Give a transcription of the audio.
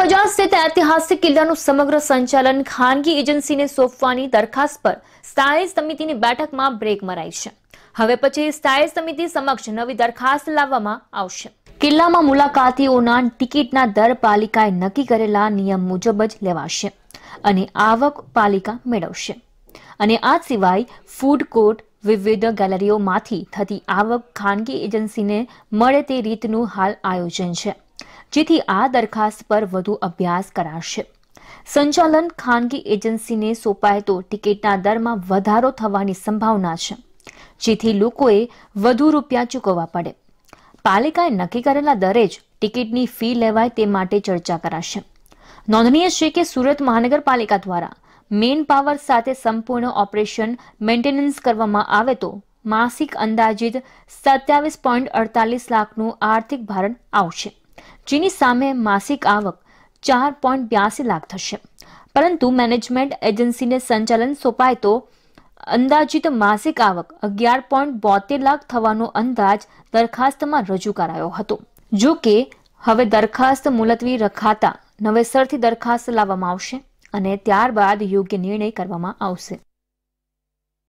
બજાર સ્થિત ઐતિહાસિક કિલ્લાનું સમગ્ર સંચાલન ખાનગી એજન્સીને સોંપવાની દરખાસ્ત પર સ્થાયી સમિતિની બેઠકમાં બ્રેક મરાઈ છે. હવે પછી સ્થાયી સમિતિ સમક્ષ નવી દરખાસ્ત લાવવામાં આવશે. કિલ્લામાં મુલાકાતીઓના ટિકિટના દર પાલિકાએ નક્કી કરેલા નિયમ મુજબ જ લેવાશે અને આવક પાલિકા મેળવશે. અને આ સિવાય ફૂડ કોર્ટ વિવિધ ગેલેરીઓમાંથી થતી આવક ખાનગી એજન્સીને મળે તે રીતનું હાલ આયોજન છે. જેથી આ દરખાસ્ત પર વધુ અભ્યાસ કરાશે. સંચાલન ખાનગી એજન્સીને સોંપાય તો ટિકિટના દરમાં વધારો થવાની સંભાવના છે, જેથી લોકોએ વધુ રૂપિયા ચૂકવવા પડે. પાલિકાએ નક્કી કરેલા દરે જ ટિકિટની ફી લેવાય તે માટે ચર્ચા કરાશે. નોંધનીય છે કે સુરત મહાનગરપાલિકા દ્વારા મેન પાવર સાથે સંપૂર્ણ ઓપરેશન મેન્ટેનન્સ કરવામાં આવે તો માસિક અંદાજિત સત્યાવીસ પોઈન્ટ અડતાલીસ લાખનું આર્થિક ભારણ આવશે. જેની સામે માસિક આવક ચાર પોઈન્ટ બ્યાસી લાખ થશે. પરંતુ મેનેજમેન્ટ એજન્સીને સંચાલન સોંપાય તો અંદાજિત માસિક આવક અગિયાર પોઈન્ટ બોતેર લાખ થવાનો અંદાજ દરખાસ્તમાં રજૂ કરાયો હતો. જો કે, હવે દરખાસ્ત મુલતવી રખાતા નવેસરથી દરખાસ્ત લાવવામાં આવશે અને ત્યારબાદ યોગ્ય નિર્ણય કરવામાં આવશે.